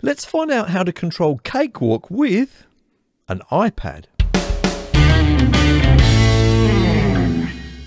Let's find out how to control Cakewalk with an iPad.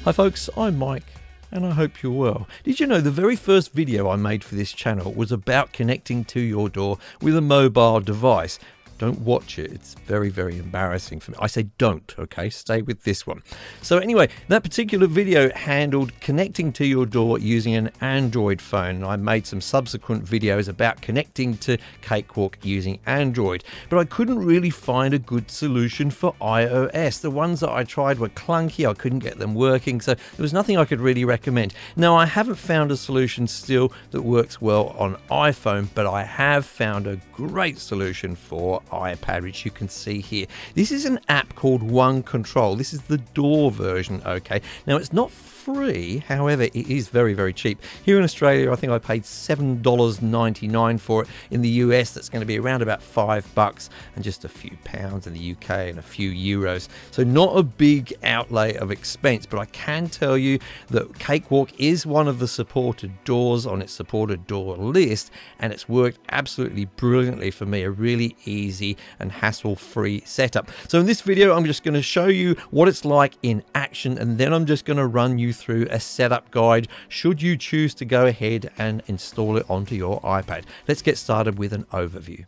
Hi folks, I'm Mike and I hope you're well. Did you know the very first video I made for this channel was about connecting to your DAW with a mobile device? Don't watch it. It's very, very embarrassing for me. I say don't, okay? Stay with this one. So anyway, that particular video handled connecting to your DAW using an Android phone. I made some subsequent videos about connecting to Cakewalk using Android, but I couldn't really find a good solution for iOS. The ones that I tried were clunky. I couldn't get them working, so there was nothing I could really recommend. Now, I haven't found a solution still that works well on iPhone, but I have found a great solution for iPad, which you can see here. This is an app called One Control. This is the DAW version, okay? Now, it's not free. However, it is very, very cheap. Here in Australia, I think I paid $7.99 for it. In the US, that's going to be around about five bucks and just a few pounds in the UK and a few euros. So not a big outlay of expense, but I can tell you that Cakewalk is one of the supported DAWs on its supported DAW list, and it's worked absolutely brilliantly for me. A really easy and hassle-free setup. So in this video, I'm just going to show you what it's like in action, and then I'm just going to run you through a setup guide should you choose to go ahead and install it onto your iPad. Let's get started with an overview.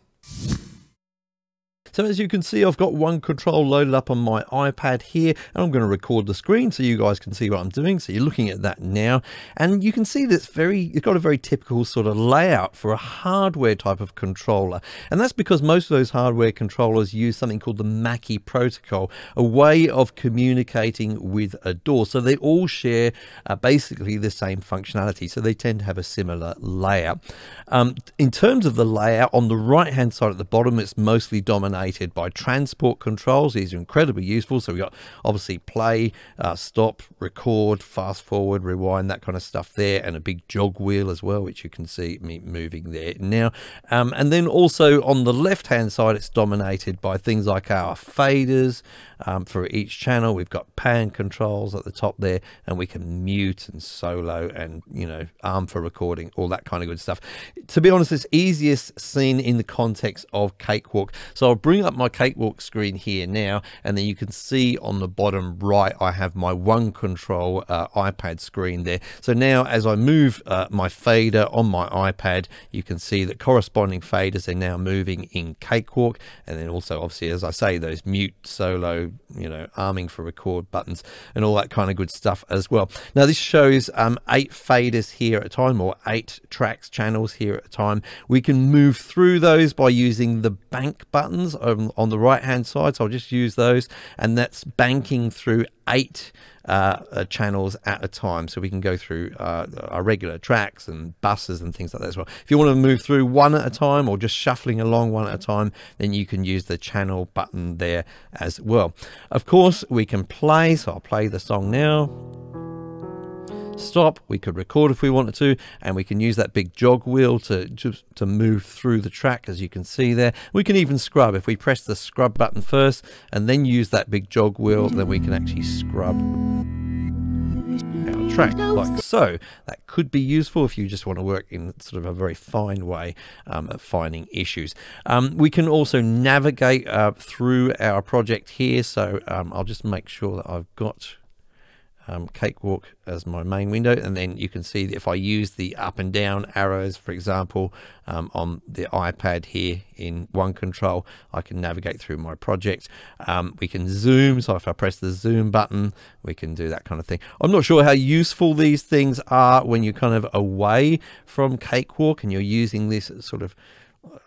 So as you can see, I've got one control loaded up on my iPad here, and I'm going to record the screen so you guys can see what I'm doing. So you're looking at that now, and you can see that it's very, it's got a very typical sort of layout for a hardware type of controller. And that's because most of those hardware controllers use something called the Mackie protocol, a way of communicating with a DAW. So they all share uh, basically the same functionality. So they tend to have a similar layout. Um, in terms of the layout, on the right hand side at the bottom, it's mostly dominated by transport controls. These are incredibly useful. So we've got obviously play, uh, stop, record, fast forward, rewind, that kind of stuff there, and a big jog wheel as well, which you can see me moving there now. Um, and then also on the left hand side, it's dominated by things like our faders um, for each channel. We've got pan controls at the top there, and we can mute and solo and, you know, arm for recording, all that kind of good stuff. To be honest, it's easiest seen in the context of Cakewalk. So I'll bring bring up my cakewalk screen here now and then you can see on the bottom right I have my one control uh, iPad screen there. So now as I move uh, my fader on my iPad you can see that corresponding faders are now moving in cakewalk and then also obviously as I say those mute solo you know arming for record buttons and all that kind of good stuff as well. Now this shows um, eight faders here at a time or eight tracks channels here at a time. We can move through those by using the bank buttons on, on the right hand side. So I'll just use those and that's banking through eight uh, uh, channels at a time. So we can go through uh, our regular tracks and buses and things like that as well. If you want to move through one at a time or just shuffling along one at a time, then you can use the channel button there as well. Of course, we can play. So I'll play the song now stop. We could record if we wanted to and we can use that big jog wheel to just to move through the track as you can see there. We can even scrub. If we press the scrub button first and then use that big jog wheel then we can actually scrub our track. Like so. That could be useful if you just want to work in sort of a very fine way um, of finding issues. Um, we can also navigate uh, through our project here. So um, I'll just make sure that I've got um, Cakewalk as my main window and then you can see that if I use the up and down arrows for example um, on the iPad here in one control I can navigate through my project. Um, we can zoom so if I press the zoom button we can do that kind of thing. I'm not sure how useful these things are when you're kind of away from Cakewalk and you're using this sort of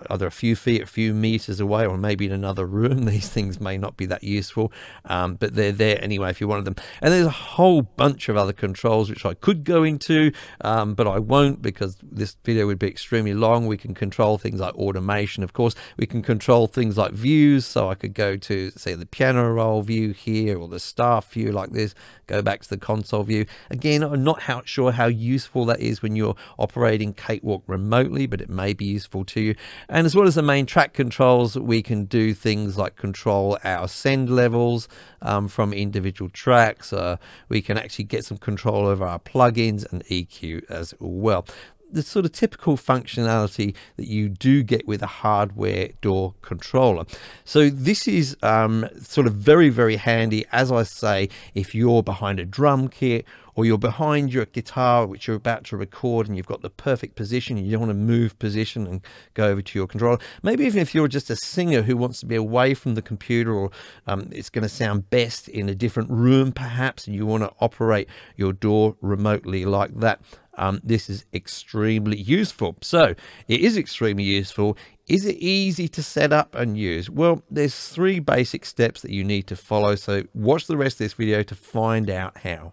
either a few feet, a few meters away, or maybe in another room. These things may not be that useful, um, but they're there anyway if you wanted them. And there's a whole bunch of other controls which I could go into, um, but I won't because this video would be extremely long. We can control things like automation, of course. We can control things like views, so I could go to, say, the piano roll view here or the staff view like this, go back to the console view. Again, I'm not how, sure how useful that is when you're operating Cakewalk remotely, but it may be useful to you. And as well as the main track controls, we can do things like control our send levels um, from individual tracks. Uh, we can actually get some control over our plugins and EQ as well the sort of typical functionality that you do get with a hardware DAW controller. So this is um, sort of very, very handy, as I say, if you're behind a drum kit or you're behind your guitar which you're about to record and you've got the perfect position you don't want to move position and go over to your controller maybe even if you're just a singer who wants to be away from the computer or um, it's going to sound best in a different room perhaps and you want to operate your DAW remotely like that um, this is extremely useful. So it is extremely useful. Is it easy to set up and use? Well, there's three basic steps that you need to follow. So watch the rest of this video to find out how.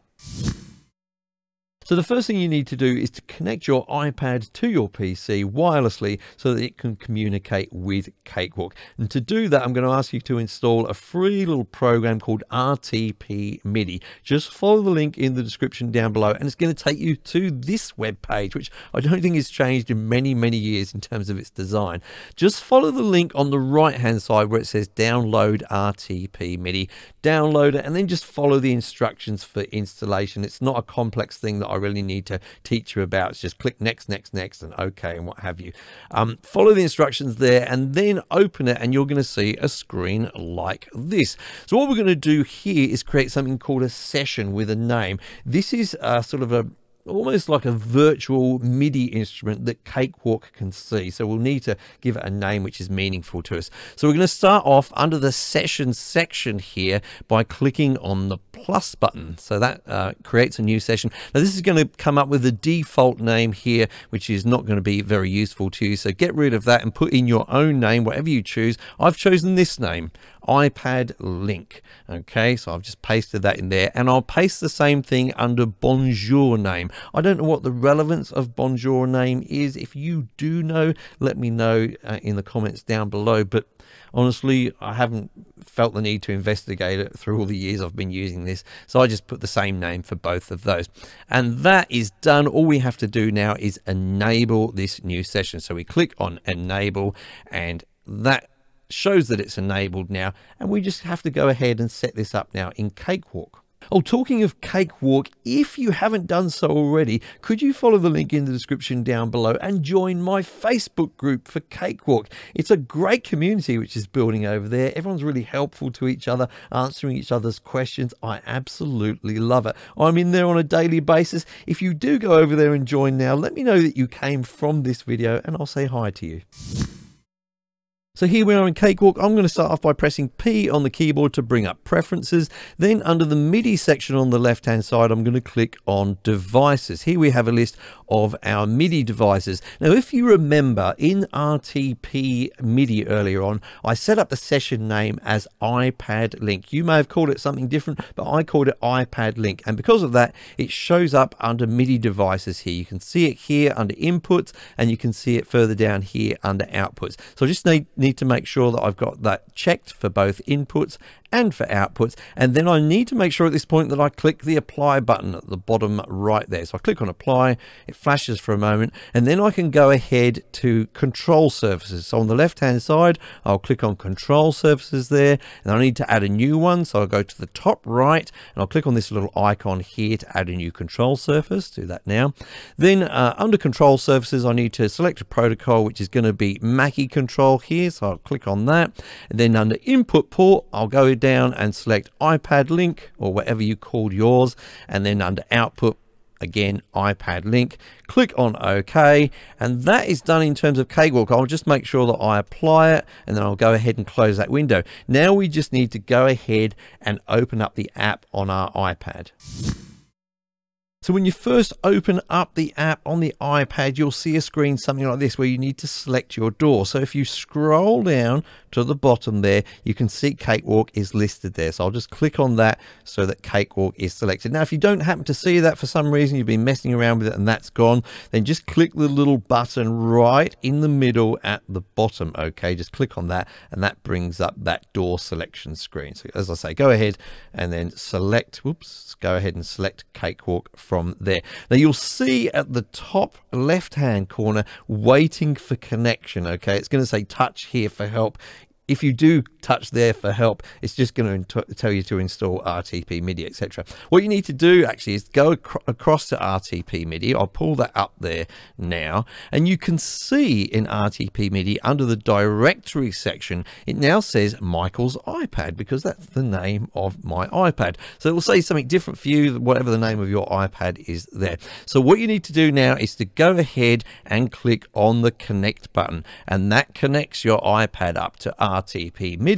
So the first thing you need to do is to connect your iPad to your PC wirelessly so that it can communicate with Cakewalk. And to do that, I'm going to ask you to install a free little program called RTP MIDI. Just follow the link in the description down below and it's going to take you to this web page, which I don't think has changed in many, many years in terms of its design. Just follow the link on the right hand side where it says download RTP MIDI, download it, and then just follow the instructions for installation. It's not a complex thing that I really need to teach you about. It's just click next, next, next, and okay, and what have you. Um, follow the instructions there and then open it, and you're going to see a screen like this. So what we're going to do here is create something called a session with a name. This is uh, sort of a almost like a virtual MIDI instrument that Cakewalk can see. So we'll need to give it a name which is meaningful to us. So we're going to start off under the session section here by clicking on the plus button. So that uh, creates a new session. Now this is going to come up with a default name here, which is not going to be very useful to you. So get rid of that and put in your own name, whatever you choose. I've chosen this name iPad link. Okay, so I've just pasted that in there and I'll paste the same thing under bonjour name. I don't know what the relevance of bonjour name is. If you do know, let me know uh, in the comments down below. But honestly, I haven't felt the need to investigate it through all the years I've been using this. So I just put the same name for both of those. And that is done. All we have to do now is enable this new session. So we click on enable and that shows that it's enabled now and we just have to go ahead and set this up now in Cakewalk. Oh, talking of Cakewalk, if you haven't done so already, could you follow the link in the description down below and join my Facebook group for Cakewalk? It's a great community which is building over there. Everyone's really helpful to each other, answering each other's questions. I absolutely love it. I'm in there on a daily basis. If you do go over there and join now, let me know that you came from this video and I'll say hi to you. So here we are in Cakewalk. I'm going to start off by pressing P on the keyboard to bring up preferences. Then under the MIDI section on the left hand side, I'm going to click on devices. Here we have a list of our MIDI devices. Now, if you remember in RTP MIDI earlier on, I set up the session name as iPad Link. You may have called it something different, but I called it iPad Link. And because of that, it shows up under MIDI devices here. You can see it here under inputs and you can see it further down here under outputs. So I just need need to make sure that I've got that checked for both inputs and for outputs. And then I need to make sure at this point that I click the apply button at the bottom right there. So I click on apply, it flashes for a moment, and then I can go ahead to control surfaces. So on the left hand side, I'll click on control surfaces there, and I need to add a new one. So I'll go to the top right and I'll click on this little icon here to add a new control surface. Do that now. Then uh, under control surfaces, I need to select a protocol, which is going to be Mackie control here. So I'll click on that. And then under input port, I'll go down and select iPad link or whatever you called yours. And then under output, again iPad link click on OK and that is done in terms of Cakewalk I'll just make sure that I apply it and then I'll go ahead and close that window now we just need to go ahead and open up the app on our iPad so when you first open up the app on the iPad, you'll see a screen something like this where you need to select your DAW. So if you scroll down to the bottom there, you can see Cakewalk is listed there. So I'll just click on that so that Cakewalk is selected. Now, if you don't happen to see that for some reason, you've been messing around with it and that's gone, then just click the little button right in the middle at the bottom. Okay, just click on that and that brings up that DAW selection screen. So as I say, go ahead and then select, whoops, go ahead and select Cakewalk from there. Now you'll see at the top left hand corner waiting for connection. Okay, it's going to say touch here for help if you do touch there for help. It's just going to tell you to install RTP MIDI, etc. What you need to do actually is go ac across to RTP MIDI. I'll pull that up there now, and you can see in RTP MIDI under the directory section, it now says Michael's iPad because that's the name of my iPad. So it will say something different for you, whatever the name of your iPad is there. So what you need to do now is to go ahead and click on the connect button, and that connects your iPad up to RTP MIDI,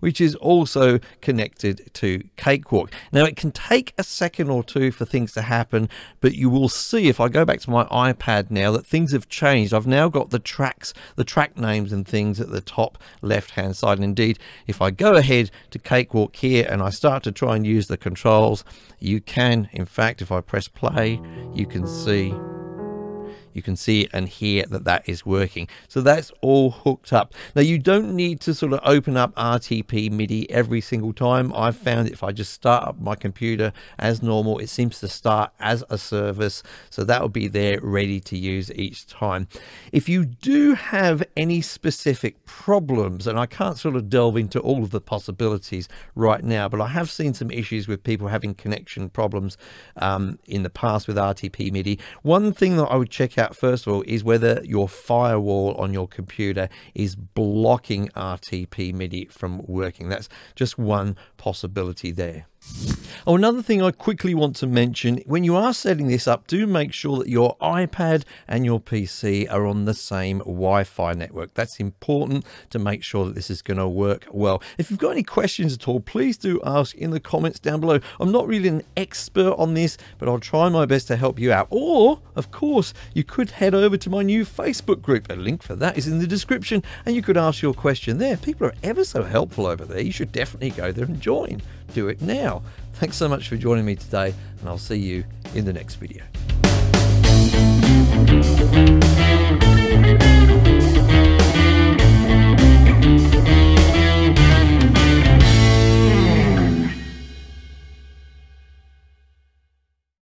which is also connected to Cakewalk. Now it can take a second or two for things to happen, but you will see if I go back to my iPad now that things have changed. I've now got the tracks, the track names and things at the top left hand side. And indeed, if I go ahead to Cakewalk here and I start to try and use the controls, you can, in fact, if I press play, you can see you can see and hear that that is working. So that's all hooked up. Now you don't need to sort of open up RTP MIDI every single time. I've found if I just start up my computer as normal, it seems to start as a service. So that will be there ready to use each time. If you do have any specific problems, and I can't sort of delve into all of the possibilities right now, but I have seen some issues with people having connection problems um, in the past with RTP MIDI. One thing that I would check out first of all is whether your firewall on your computer is blocking RTP MIDI from working. That's just one possibility there. Oh, another thing I quickly want to mention, when you are setting this up, do make sure that your iPad and your PC are on the same Wi-Fi network. That's important to make sure that this is going to work well. If you've got any questions at all, please do ask in the comments down below. I'm not really an expert on this, but I'll try my best to help you out. Or, of course, you could head over to my new Facebook group. A link for that is in the description, and you could ask your question there. People are ever so helpful over there. You should definitely go there and join. Do it now. Thanks so much for joining me today, and I'll see you in the next video.